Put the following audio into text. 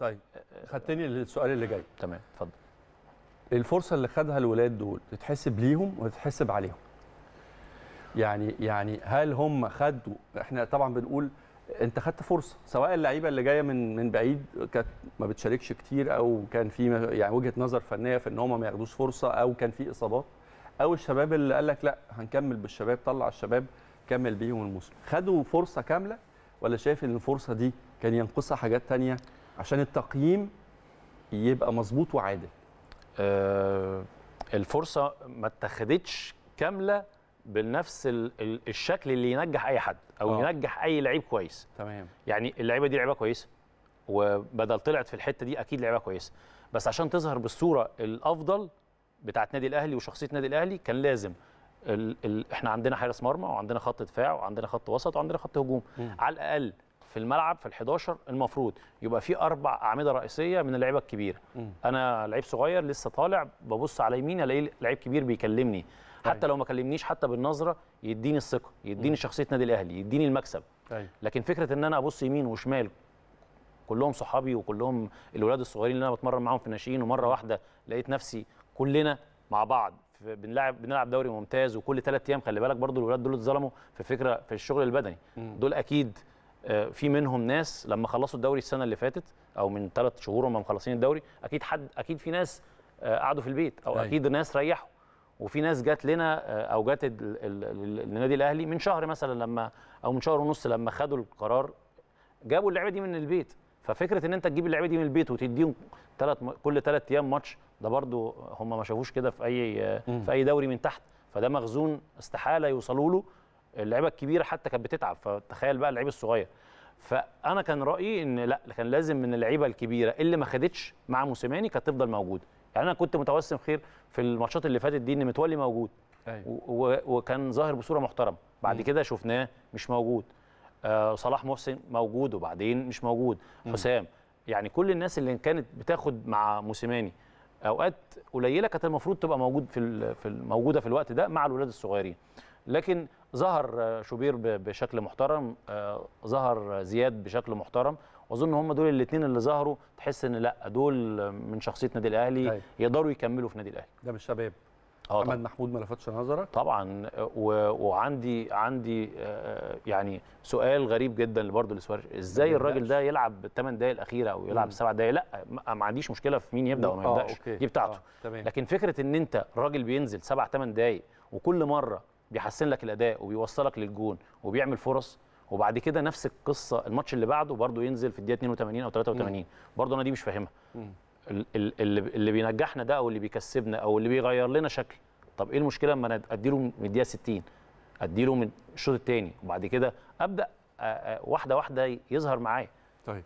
طيب خدتني للسؤال اللي جاي. تمام اتفضل. الفرصة اللي خدها الولاد دول تتحسب ليهم وتتحسب عليهم. يعني يعني هل هم خدوا إحنا طبعا بنقول انت خدت فرصة سواء اللعيبة اللي جاية من من بعيد كانت ما بتشاركش كتير أو كان في يعني وجهة نظر فنية في إن هم ما ياخدوش فرصة أو كان في إصابات أو الشباب اللي قال لك لا هنكمل بالشباب طلع الشباب كمل بيهم الموسم. خدوا فرصة كاملة ولا شايف إن الفرصة دي كان ينقصها حاجات تانية؟ عشان التقييم يبقى مظبوط وعادل. آه الفرصة ما اتخذتش كاملة بنفس ال- ال- الشكل اللي ينجح أي حد أو آه. ينجح أي لعيب كويس. تمام. يعني اللعيبة دي لعيبة كويسة وبدل طلعت في الحتة دي أكيد لعيبة كويسة. بس عشان تظهر بالصورة الأفضل بتاعت نادي الأهلي وشخصية نادي الأهلي كان لازم ال ال إحنا عندنا حارس مرمى وعندنا خط دفاع وعندنا خط وسط وعندنا خط هجوم. مم. على الأقل في الملعب في ال11 المفروض يبقى في أربع أعمدة رئيسية من اللعيبة الكبيرة. أنا لعيب صغير لسه طالع ببص على يميني ألاقي لعيب كبير بيكلمني. حتى أيوة. لو ما كلمنيش حتى بالنظرة يديني الثقة يديني شخصية نادي الأهلي يديني المكسب. أيوه لكن فكرة إن أنا أبص يمين وشمال كلهم صحابي وكلهم الولاد الصغيرين اللي أنا بتمرن معاهم في الناشئين ومرة واحدة لقيت نفسي كلنا مع بعض بنلعب بنلعب دوري ممتاز وكل ثلاث أيام خلي بالك برضو الولاد دول اتظلموا في فكرة في الشغل البدني. دول أكيد في منهم ناس لما خلصوا الدوري السنة اللي فاتت أو من ثلاث شهور هم مخلصين الدوري أكيد حد أكيد في ناس آه، قعدوا في البيت أو أيوة. أكيد ناس ريحوا وفي ناس جات لنا آه، أو ال- النادي الأهلي من شهر مثلا لما أو من شهر ونص لما خدوا القرار جابوا اللعيبة دي من البيت ففكرة إن أنت تجيب اللعيبة دي من البيت وتديهم ثلاث كل ثلاث أيام ماتش ده برضو هم ما شافوش كده في أي. في أي دوري من تحت فده مخزون استحالة يوصلوا له اللعيبه الكبيره حتى كانت بتتعب فتخيل بقى اللعيب الصغير. فأنا كان رأيي إن لأ كان لازم من اللعيبة الكبيرة اللي ما خدتش مع موسيماني كانت تفضل موجودة. يعني أنا كنت متوسم خير في الماتشات اللي فاتت دي إن متولي موجود. و- وكان ظاهر بصورة محترمة. بعد. كده شفناه مش موجود. آه صلاح محسن موجود وبعدين مش موجود. حسام. يعني كل الناس اللي كانت بتاخد مع موسيماني أوقات قليلة كانت المفروض تبقى موجود في في موجودة في الوقت ده مع الولاد الصغيرين. لكن ظهر شوبير بشكل محترم آه، ظهر زياد بشكل محترم. واظن هم دول الاثنين اللي ظهروا. تحس إن لأ دول من شخصية نادي الأهلي أيوة. يقدروا يكملوا في نادي الأهلي. ده مش شباب. آه محمد محمود ما لفتش نظرك؟ طبعا و- وعندي عندي آه، يعني سؤال غريب جدا برضه لسواريز. إزاي الراجل. ده يلعب الثمان دقائق الأخيرة أو يلعب. السبع دقائق لا ما عنديش مشكلة في مين يبدأ وما آه، يبدأش. دي بتاعته. آه، لكن فكرة إن أنت راجل بينزل سبع ثمان دقائق وكل مرة بيحسن لك الأداء وبيوصلك للجون وبيعمل فرص وبعد كده نفس القصة الماتش اللي بعده برضه ينزل في الدقيقة 82 أو 83 برضه أنا دي مش فاهمها. اللي اللي بينجحنا ده أو اللي بيكسبنا أو اللي بيغير لنا شكل. طب إيه المشكلة أنا أديله من الدقيقة 60 أديله من الشوط الثاني وبعد كده أبدأ واحدة واحدة يظهر معايا. طيب.